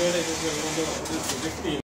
上で、できている。